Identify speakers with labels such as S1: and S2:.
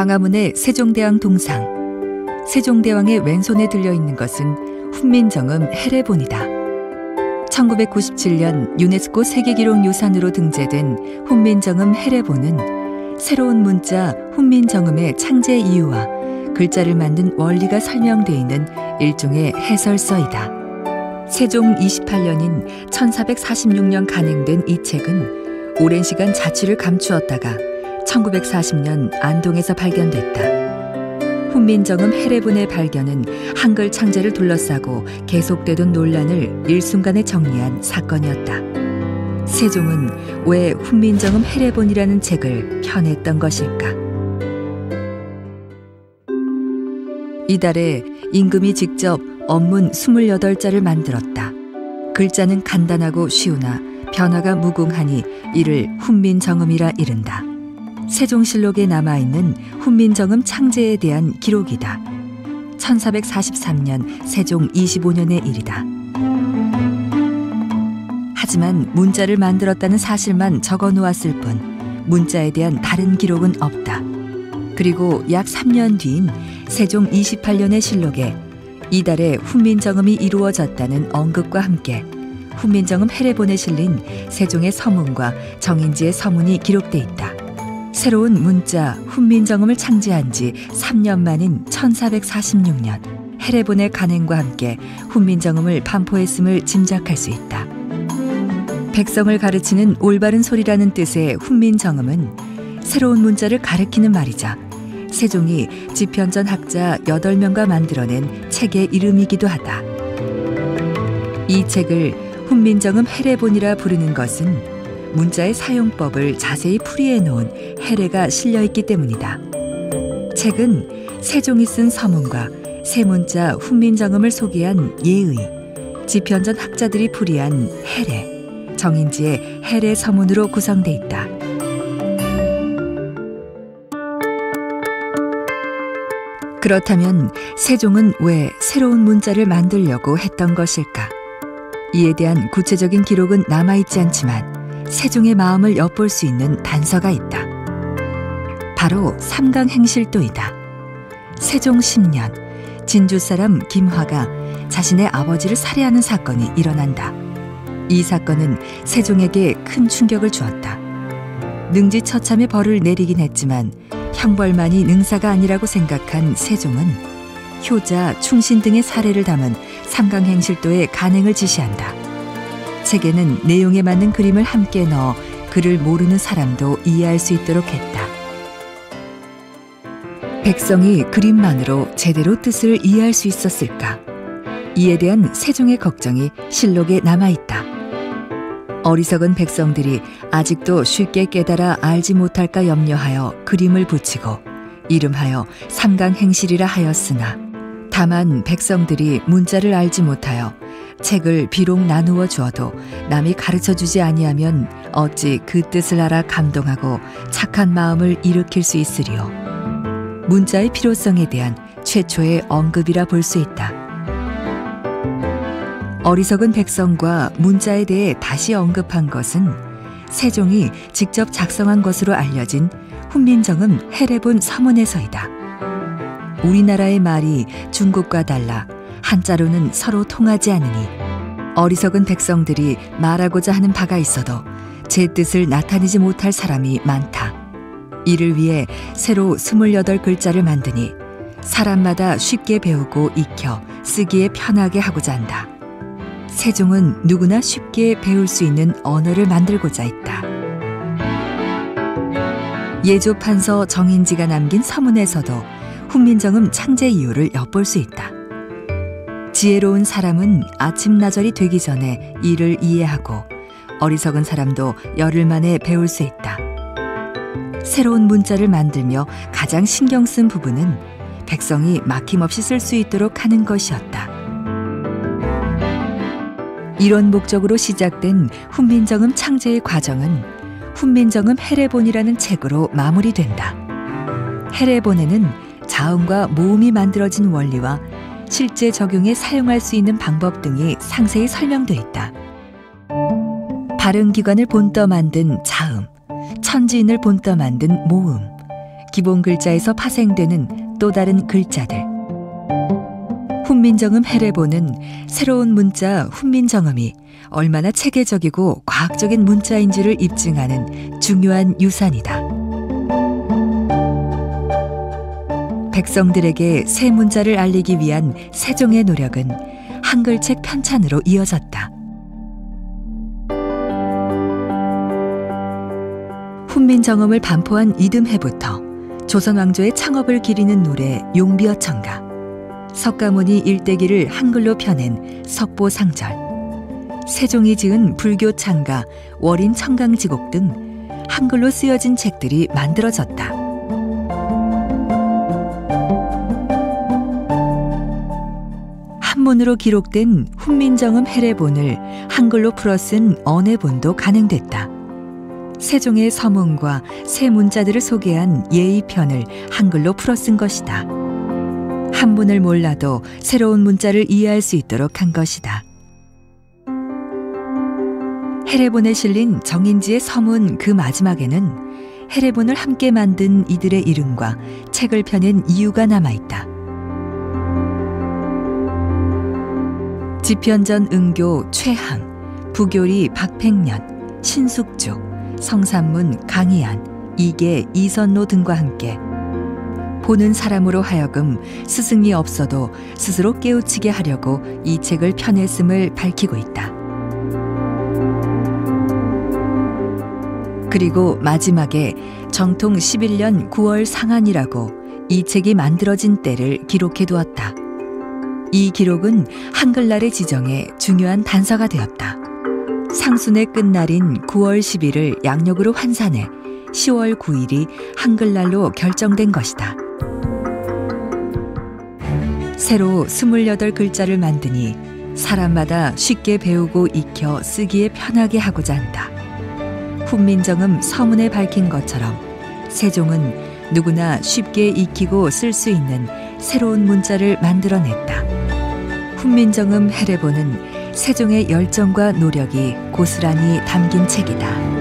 S1: 광화문의 세종대왕 동상. 세종대왕의 왼손에 들려 있는 것은 훈민정음 해례본이다. 1997년 유네스코 세계기록 유산으로 등재된 훈민정음 해례본은 새로운 문자 훈민정음의 창제 이유와 글자를 만든 원리가 설명되어 있는 일종의 해설서이다. 세종 28년인 1446년 간행된 이 책은 오랜 시간 자취를 감추었다가 1940년 안동에서 발견됐다. 훈민정음 해례본의 발견은 한글 창제를 둘러싸고 계속되던 논란을 일순간에 정리한 사건이었다. 세종은 왜 훈민정음 해례본이라는 책을 펴냈던 것일까? 이달에 임금이 직접 언문 28자를 만들었다. 글자는 간단하고 쉬우나 변화가 무궁하니 이를 훈민정음이라 이른다. 세종실록에 남아있는 훈민정음 창제에 대한 기록이다. 1443년 세종 25년의 일이다. 하지만 문자를 만들었다는 사실만 적어 놓았을 뿐 문자에 대한 다른 기록은 없다. 그리고 약 3년 뒤인 세종 28년의 실록에 이달에 훈민정음이 이루어졌다는 언급과 함께 훈민정음 해례본에 실린 세종의 서문과 정인지의 서문이 기록돼 있다. 새로운 문자 훈민정음을 창제한 지 3년 만인 1446년 해례본의 간행과 함께 훈민정음을 반포했음을 짐작할 수 있다. 백성을 가르치는 올바른 소리라는 뜻의 훈민정음은 새로운 문자를 가르키는 말이자 세종이 지편전 학자 8명과 만들어낸 책의 이름이기도 하다. 이 책을 훈민정음 해례본이라 부르는 것은 문자의 사용법을 자세히 풀이해 놓은 해례가 실려 있기 때문이다. 책은 세종이 쓴 서문과 세문자 훈민정음을 소개한 예의, 지편전 학자들이 풀이한 해례, 정인지의 해례 서문으로 구성돼 있다. 그렇다면 세종은 왜 새로운 문자를 만들려고 했던 것일까? 이에 대한 구체적인 기록은 남아있지 않지만 세종의 마음을 엿볼 수 있는 단서가 있다. 바로 삼강행실도이다. 세종 10년 진주 사람 김화가 자신의 아버지를 살해하는 사건이 일어난다. 이 사건은 세종에게 큰 충격을 주었다. 능지 처참의 벌을 내리긴 했지만 형벌만이 능사가 아니라고 생각한 세종은 효자, 충신 등의 사례를 담은 삼강행실도의 간행을 지시한다. 책에는 내용에 맞는 그림을 함께 넣어 글을 모르는 사람도 이해할 수 있도록 했다. 백성이 그림만으로 제대로 뜻을 이해할 수 있었을까? 이에 대한 세종의 걱정이 실록에 남아있다. 어리석은 백성들이 아직도 쉽게 깨달아 알지 못할까 염려하여 그림을 붙이고 이름하여 삼강행실이라 하였으나 다만 백성들이 문자를 알지 못하여 책을 비록 나누어 주어도 남이 가르쳐 주지 아니하면 어찌 그 뜻을 알아 감동하고 착한 마음을 일으킬 수 있으리요. 문자의 필요성에 대한 최초의 언급이라 볼 수 있다. 어리석은 백성과 문자에 대해 다시 언급한 것은 세종이 직접 작성한 것으로 알려진 훈민정음 해례본 서문에서이다. 우리나라의 말이 중국과 달라 한자로는 서로 통하지 않으니 어리석은 백성들이 말하고자 하는 바가 있어도 제 뜻을 나타내지 못할 사람이 많다. 이를 위해 새로 28글자를 만드니 사람마다 쉽게 배우고 익혀 쓰기에 편하게 하고자 한다. 세종은 누구나 쉽게 배울 수 있는 언어를 만들고자 했다. 예조판서 정인지가 남긴 서문에서도 훈민정음 창제 이유를 엿볼 수 있다. 지혜로운 사람은 아침나절이 되기 전에 이를 이해하고 어리석은 사람도 열흘 만에 배울 수 있다. 새로운 문자를 만들며 가장 신경 쓴 부분은 백성이 막힘없이 쓸 수 있도록 하는 것이었다. 이런 목적으로 시작된 훈민정음 창제의 과정은 훈민정음 해례본이라는 책으로 마무리된다. 해례본에는 자음과 모음이 만들어진 원리와 실제 적용에 사용할 수 있는 방법 등이 상세히 설명돼 있다. 발음기관을 본떠 만든 자음, 천지인을 본떠 만든 모음, 기본 글자에서 파생되는 또 다른 글자들. 훈민정음 해례보는 새로운 문자 훈민정음이 얼마나 체계적이고 과학적인 문자인지를 입증하는 중요한 유산이다. 백성들에게 새 문자를 알리기 위한 세종의 노력은 한글책 편찬으로 이어졌다. 훈민정음을 반포한 이듬해부터 조선 왕조의 창업을 기리는 노래 용비어천가, 석가모니 일대기를 한글로 펴낸 석보상절, 세종이 지은 불교 창가 월인 청강지곡 등 한글로 쓰여진 책들이 만들어졌다. 한문으로 기록된 훈민정음 해례본을 한글로 풀어 쓴 언해본도 간행됐다. 세종의 서문과 새 문자들을 소개한 예의편을 한글로 풀어 쓴 것이다. 한문을 몰라도 새로운 문자를 이해할 수 있도록 한 것이다. 해례본에 실린 정인지의 서문 그 마지막에는 해례본을 함께 만든 이들의 이름과 책을 펴낸 이유가 남아있다. 지편전 응교 최항, 부교리 박팽년, 신숙주, 성산문 강희안, 이계 이선로 등과 함께 보는 사람으로 하여금 스승이 없어도 스스로 깨우치게 하려고 이 책을 펴냈음을 밝히고 있다. 그리고 마지막에 정통 11년 9월 상한이라고 이 책이 만들어진 때를 기록해 두었다. 이 기록은 한글날의 지정에 중요한 단서가 되었다. 상순의 끝날인 9월 10일을 양력으로 환산해 10월 9일이 한글날로 결정된 것이다. 새로 28글자를 만드니 사람마다 쉽게 배우고 익혀 쓰기에 편하게 하고자 한다. 훈민정음 서문에 밝힌 것처럼 세종은 누구나 쉽게 익히고 쓸 수 있는 새로운 문자를 만들어냈다. 훈민정음 해례보는 세종의 열정과 노력이 고스란히 담긴 책이다.